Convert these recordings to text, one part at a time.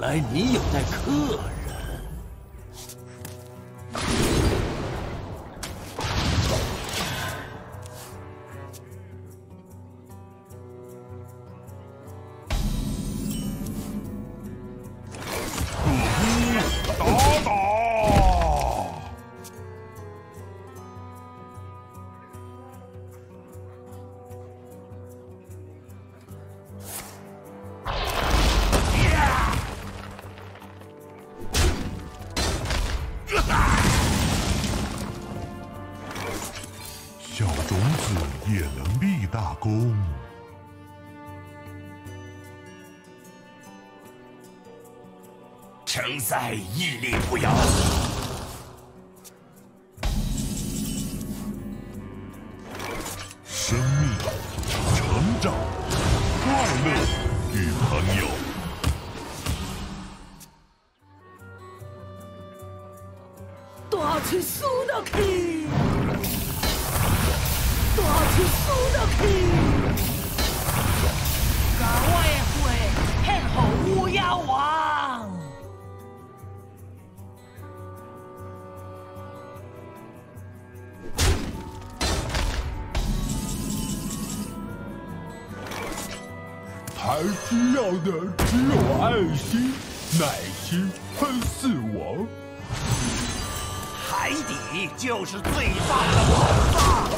来你有待客人。仍在屹立不摇，还需要的只有爱心、耐心和死亡。海底就是最大的宝藏。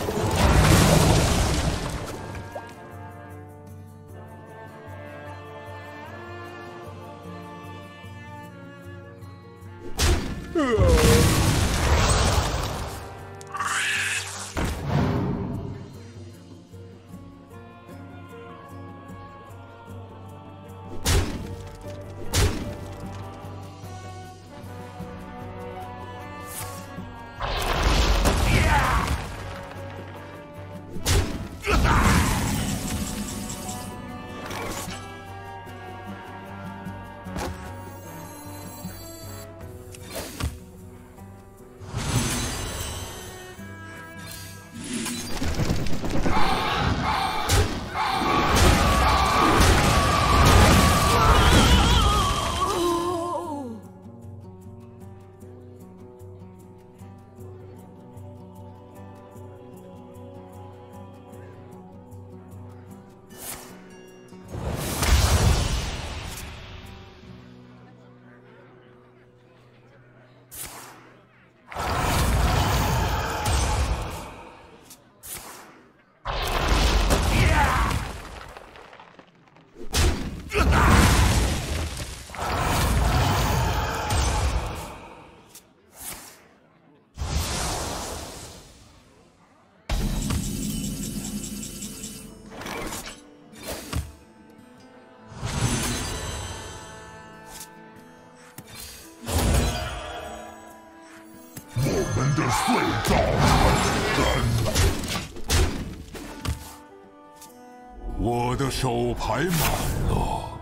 手牌满了。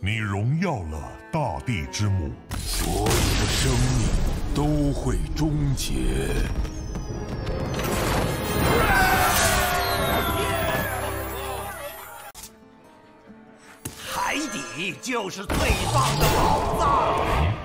你荣耀了大地之母，所有的生命都会终结。海底就是最棒的宝藏。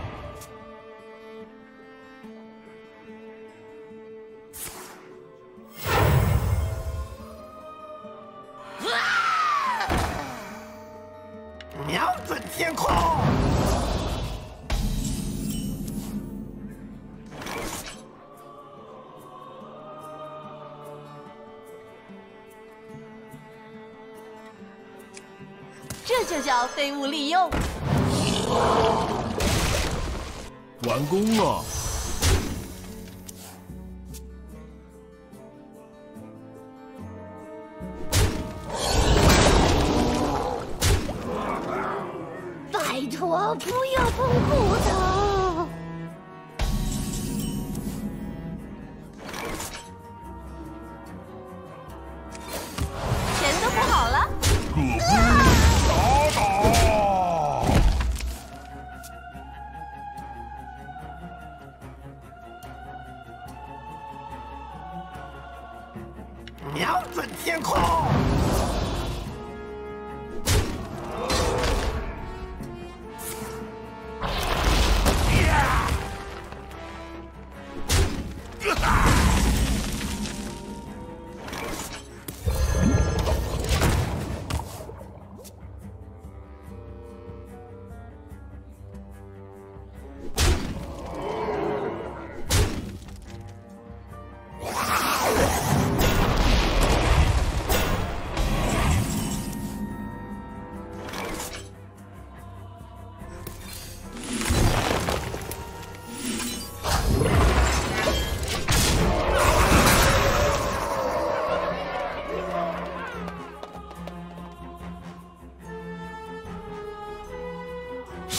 废物利用。完工了。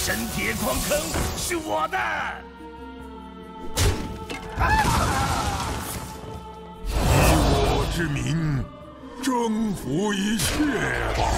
神铁矿坑是我的。以我之名，征服一切吧！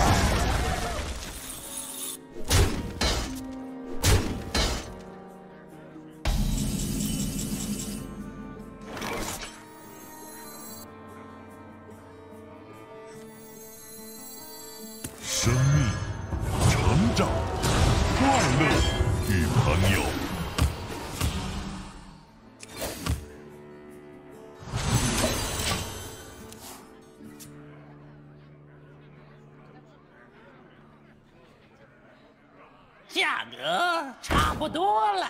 价格差不多了。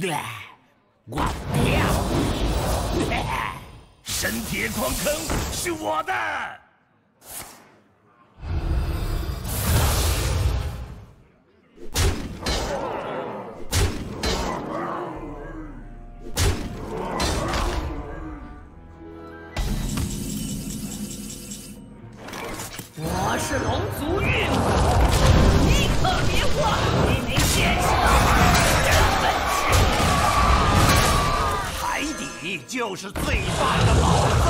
对，我跳。神铁矿坑是我的。是最棒的老子。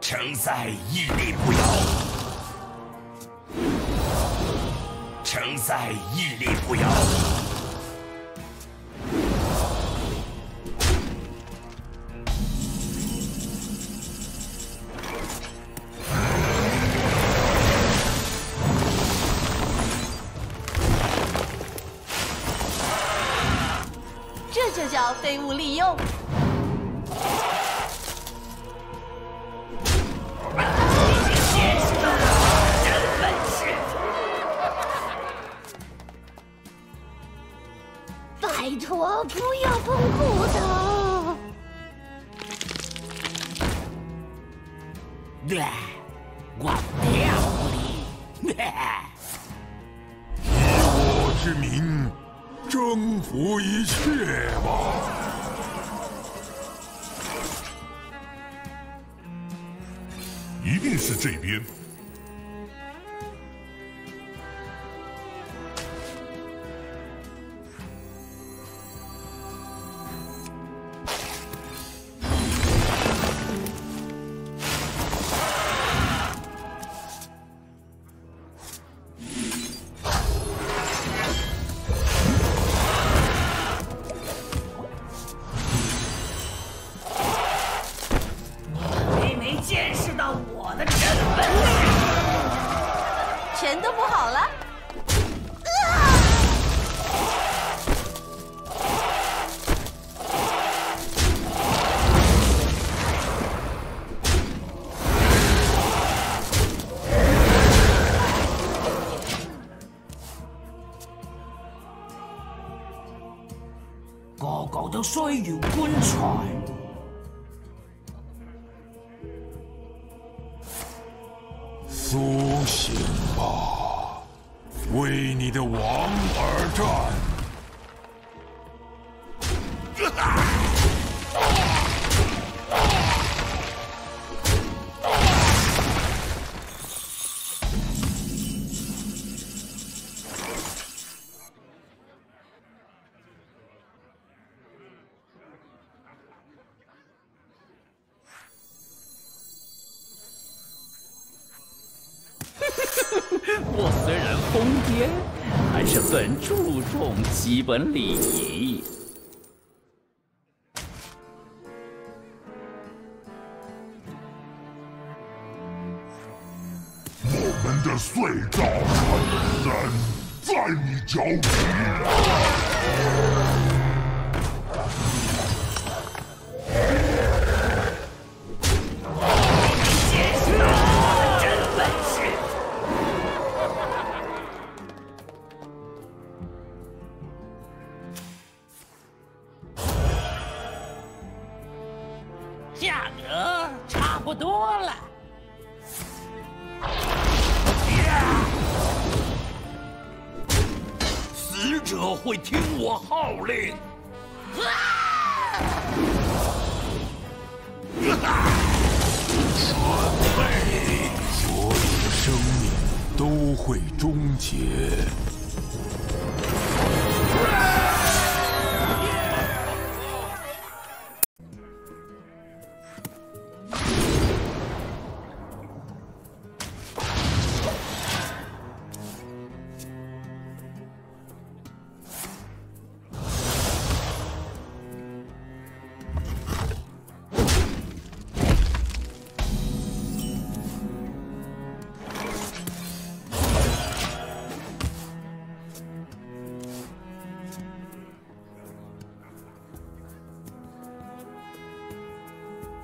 城塞屹立不摇，城塞屹立不摇。我，不要碰裤头！对，我跳你。以我之名，征服一切吧！一定是这边。苏醒吧，为你的王而战！基本礼仪。我们的隧道很深在你脚底。解。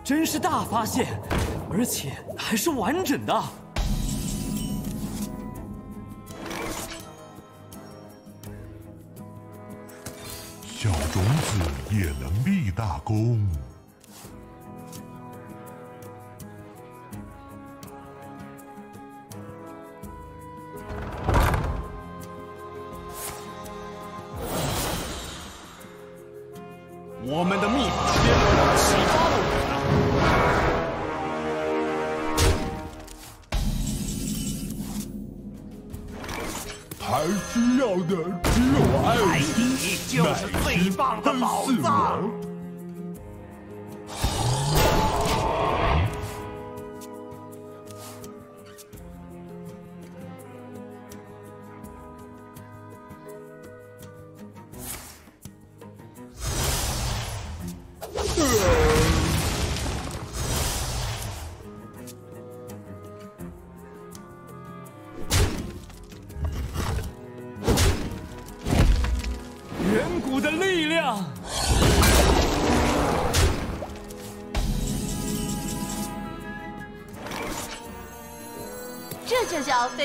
真是大发现，而且还是完整的。小种子也能立大功。有爱们，心、你就是最棒的宝。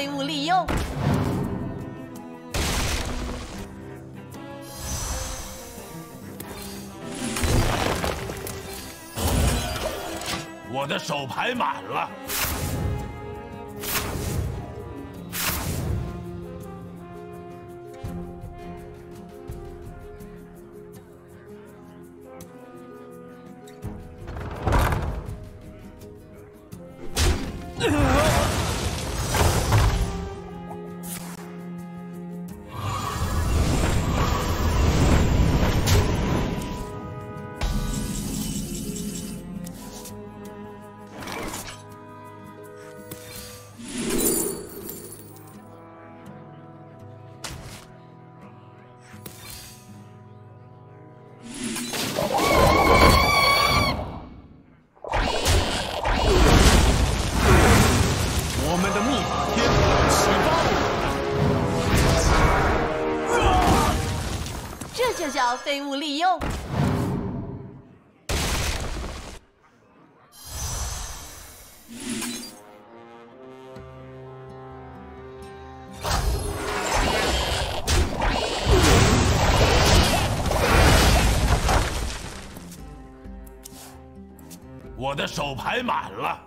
废物利用。我的手牌满了，废物利用。我的手牌满了，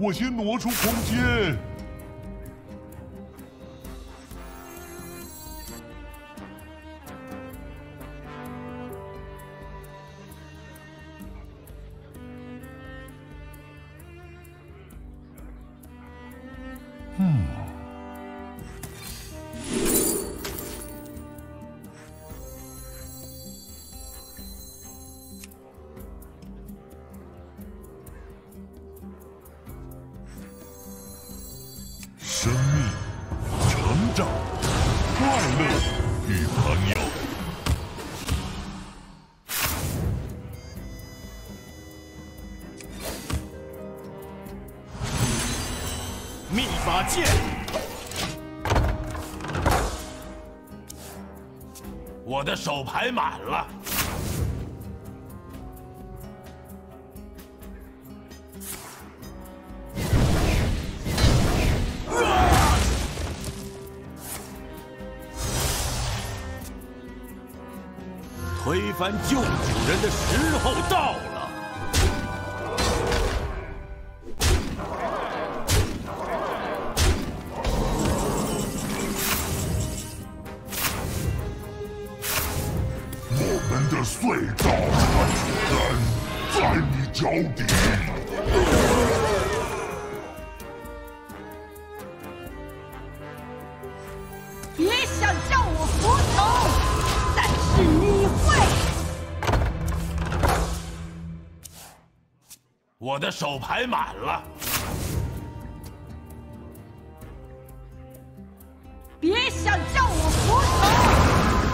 我先挪出空间。嗯剑，我的手牌满了。推翻旧主人的时候到了。们的隧道人在你脚底。别想叫我服从，但是你会。我的手牌满了。别想叫我服从，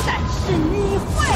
但是你会。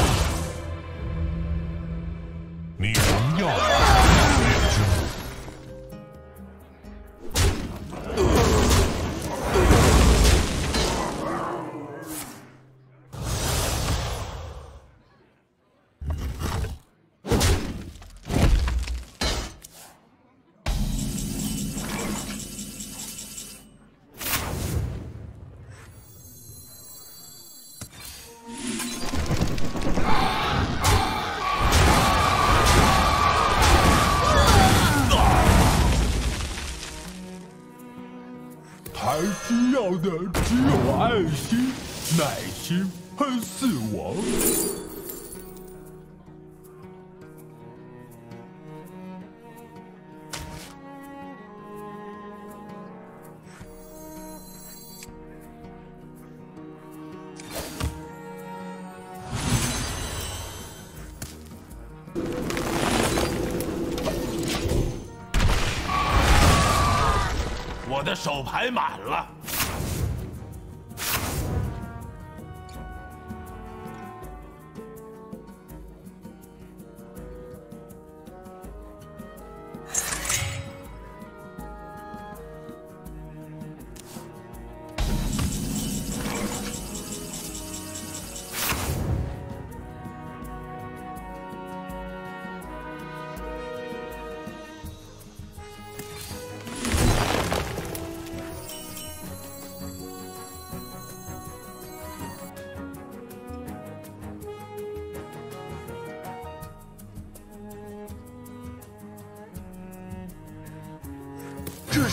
心、耐心和死亡。我的手牌满了。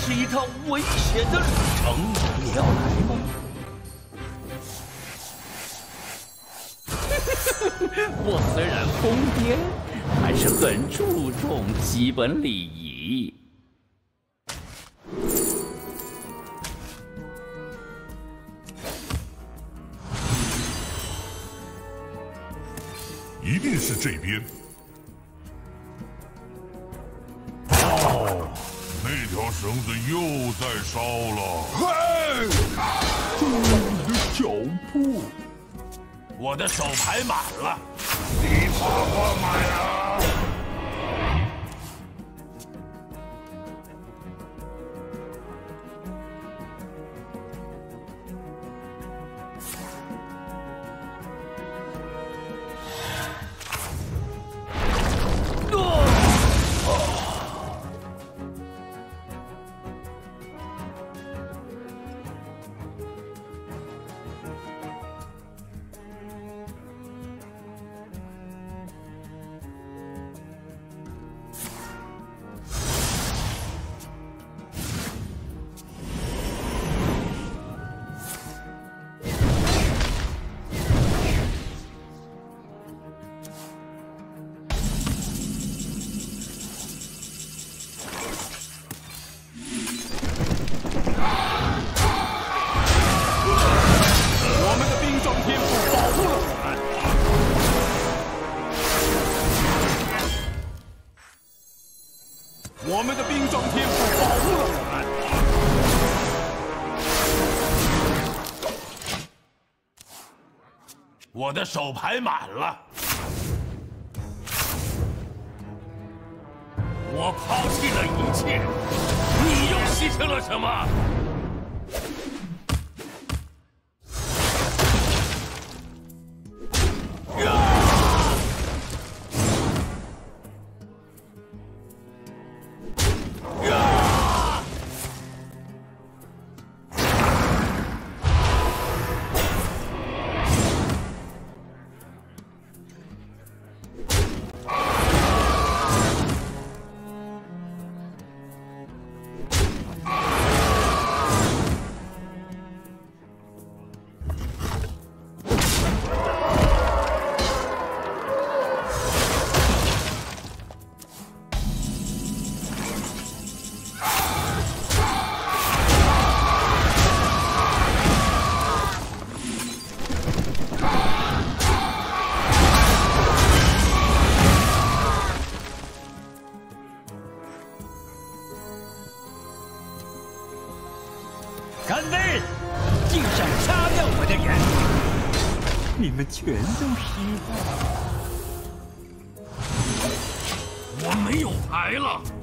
是一趟危险的旅程，你要来吗？我虽然疯癫，还是很注重基本礼仪。一定是这边。绳子又在烧了。嘿，注意你的脚步。我的手牌满了。你把我买了。我的手牌满了。你们全都失败。我没有牌了。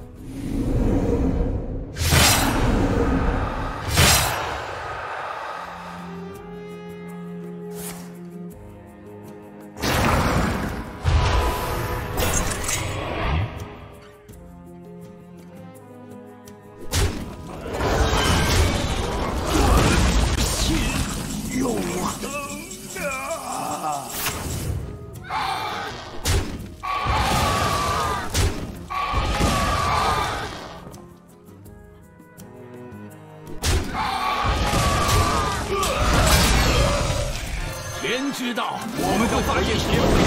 天知道，我